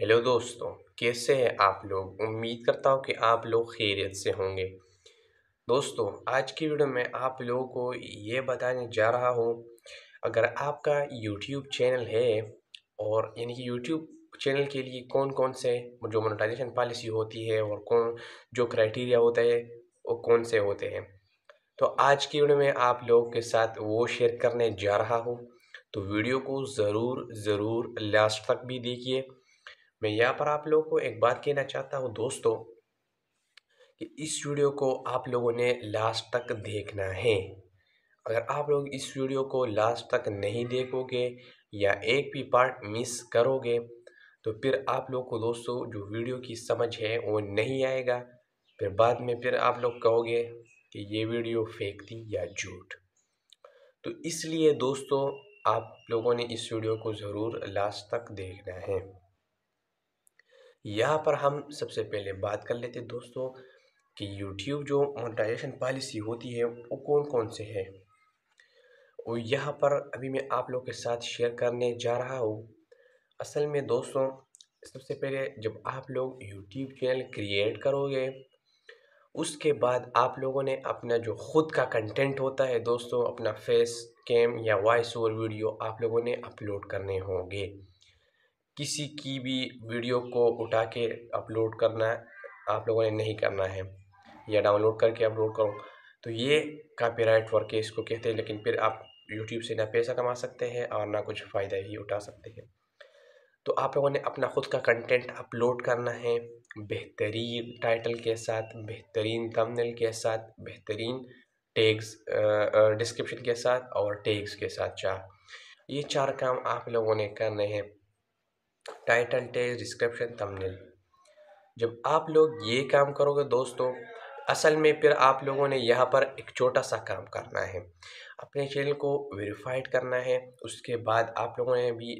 Hello दोस्तों, कैसे हैं आप लोग? उम्मीद करता हूँ कि आप लोग खैरियत से होंगे। दोस्तों, आज की वीडियो में आप लोगों को ये बताने जा रहा हूँ, अगर आपका यूट्यूब चैनल है और यानी कि यूट्यूब चैनल के लिए कौन कौन से जो मोनेटाइजेशन पॉलिसी होती है और कौन, जो क्राइटेरिया होता है, वो कौन से होते हैं? तो आज की वीडियो में आप लोगों के साथ वो शेयर करने जा रहा हूँ। तो वीडियो को ज़रूर ज़रूर लास्ट तक भी देखिए। मैं यहाँ पर आप लोगों को एक बात कहना चाहता हूँ, दोस्तों, कि इस वीडियो को आप लोगों ने लास्ट तक देखना है। अगर आप लोग इस वीडियो को लास्ट तक नहीं देखोगे या एक भी पार्ट मिस करोगे तो फिर आप लोग को, दोस्तों, जो वीडियो की समझ है वो नहीं आएगा। फिर बाद में फिर आप लोग कहोगे कि ये वीडियो फेक थी या झूठ। तो इसलिए, दोस्तों, आप लोगों ने इस वीडियो को ज़रूर लास्ट तक देखना है। यहाँ पर हम सबसे पहले बात कर लेते दोस्तों कि यूट्यूब जो मोनेटाइजेशन पॉलिसी होती है, वो कौन कौन से है? और यहाँ पर अभी मैं आप लोग के साथ शेयर करने जा रहा हूँ। असल में दोस्तों, सबसे पहले जब आप लोग यूट्यूब चैनल क्रिएट करोगे, उसके बाद आप लोगों ने अपना जो ख़ुद का कंटेंट होता है दोस्तों, अपना फेस कैम या वॉइस ओवर वीडियो आप लोगों ने अपलोड करने होंगे। किसी की भी वीडियो को उठा के अपलोड करना आप लोगों ने नहीं करना है, या डाउनलोड करके अपलोड करो। तो ये कॉपीराइट वर्क है, इसको कहते हैं, लेकिन फिर आप यूट्यूब से ना पैसा कमा सकते हैं और ना कुछ फ़ायदा ही उठा सकते हैं। तो आप लोगों ने अपना ख़ुद का कंटेंट अपलोड करना है, बेहतरीन टाइटल के साथ, बेहतरीन थंबनेल के साथ, बेहतरीन टैग्स डिस्क्रिप्शन के साथ और टैग्स के साथ चार। ये चार काम आप लोगों ने करने हैं। टाइटल टेक्स्ट डिस्क्रिप्शन थंबनेल जब आप लोग ये काम करोगे दोस्तों, असल में फिर आप लोगों ने यहाँ पर एक छोटा सा काम करना है। अपने चैनल को वेरीफाइड करना है, उसके बाद आप लोगों ने भी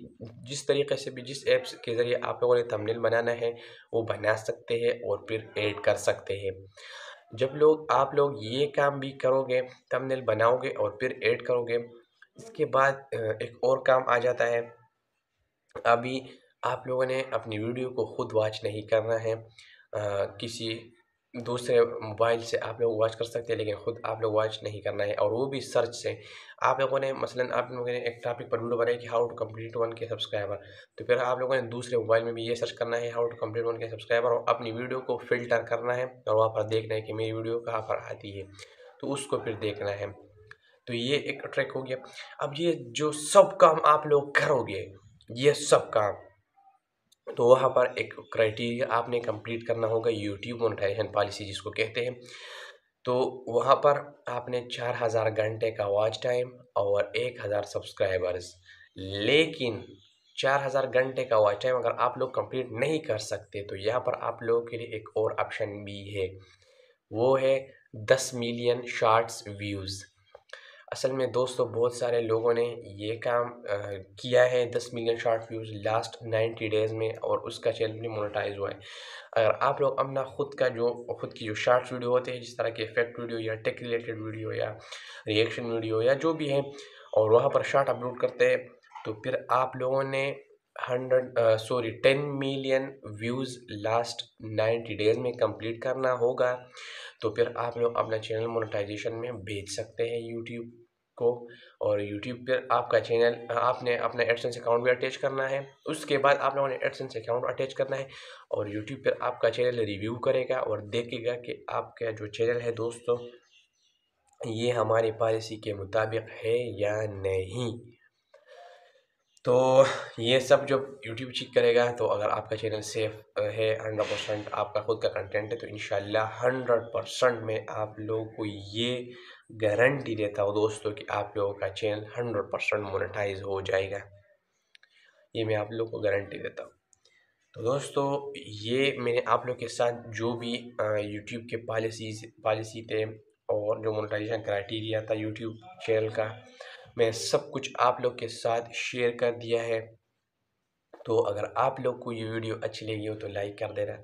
जिस तरीके से भी जिस ऐप्स के ज़रिए आप लोगों ने थंबनेल बनाना है, वो बना सकते हैं और फिर एड कर सकते हैं। जब लोग, आप लोग ये काम भी करोगे थंबनेल बनाओगे और फिर ऐड करोगे, इसके बाद एक और काम आ जाता है। अभी आप लोगों ने अपनी वीडियो को ख़ुद वॉच नहीं करना है। आ, किसी दूसरे मोबाइल से आप लोग वॉच कर सकते हैं लेकिन ख़ुद आप लोग वॉच नहीं करना है और वो भी सर्च से। आप लोगों ने मसलन आप लोगों ने एक टॉपिक पर वीडियो बनाई कि how to complete one K subscriber तो फिर आप लोगों ने दूसरे मोबाइल में भी ये सर्च करना है how to complete one K subscriber और अपनी वीडियो को फ़िल्टर करना है और वहाँ पर देखना है कि मेरी वीडियो कहाँ पर आती है। तो उसको फिर देखना है। तो ये एक ट्रैक हो गया। अब ये जो सब काम आप लोग करोगे ये सब काम तो वहाँ पर एक क्राइटेरिया आपने कंप्लीट करना होगा यूट्यूब मोनेटाइजेशन पॉलिसी जिसको कहते हैं। तो वहाँ पर आपने चार हज़ार घंटे का वॉच टाइम और एक हज़ार सब्सक्राइबर्स लेकिन चार हज़ार घंटे का वॉच टाइम अगर आप लोग कंप्लीट नहीं कर सकते तो यहाँ पर आप लोगों के लिए एक और ऑप्शन भी है। वो है दस मिलियन शार्ट्स व्यूज़ असल में दोस्तों बहुत सारे लोगों ने ये काम आ, किया है दस million short views last ninety days में और उसका चैनल भी मोनेटाइज हुआ है। अगर आप लोग अपना ख़ुद का जो ख़ुद की जो शार्ट वीडियो होते हैं जिस तरह के इफ़ेक्ट वीडियो या टेक रिलेटेड वीडियो या रिएक्शन वीडियो या जो भी है और वहाँ पर शार्ट अपलोड करते हैं तो फिर आप लोगों ने hundred sorry ten million views last ninety days में कंप्लीट करना होगा। तो फिर आप लोग अपना चैनल मोनेटाइजेशन में भेज सकते हैं यूट्यूब को और यूट्यूब पर आपका चैनल आपने अपना एडसेंस अकाउंट भी अटैच करना है। उसके बाद आप लोगों ने एडसेंस अकाउंट अटैच करना है और यूट्यूब पर आपका चैनल रिव्यू करेगा और देखेगा कि आपका जो चैनल है दोस्तों, ये हमारी पॉलिसी के मुताबिक है या नहीं। तो ये सब जब यूट्यूब चेक करेगा तो अगर आपका चैनल सेफ़ है हंड्रेड परसेंट आपका खुद का कंटेंट है तो इन हंड्रेड परसेंट में आप लोगों को ये गारंटी देता हूँ दोस्तों कि आप लोगों का चैनल हंड्रेड परसेंट मोनेटाइज हो जाएगा। ये मैं आप लोग को गारंटी देता हूँ। तो दोस्तों, ये मैंने आप लोग के साथ जो भी यूट्यूब के पॉलिसीज़ पॉलिसी थे और जो मोनेटाइजेशन क्राइटेरिया था यूट्यूब चैनल का मैं सब कुछ आप लोग के साथ शेयर कर दिया है। तो अगर आप लोग को ये वीडियो अच्छी लगी हो तो लाइक कर देना।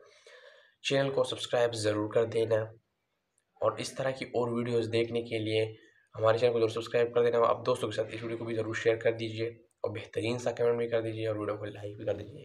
चैनल को सब्सक्राइब ज़रूर कर देना। और इस तरह की और वीडियोस देखने के लिए हमारे चैनल को ज़रूर सब्सक्राइब कर देना। आप दोस्तों के साथ इस वीडियो को भी ज़रूर शेयर कर दीजिए। और बेहतरीन सा कमेंट भी कर दीजिए और वीडियो को लाइक भी कर दीजिए।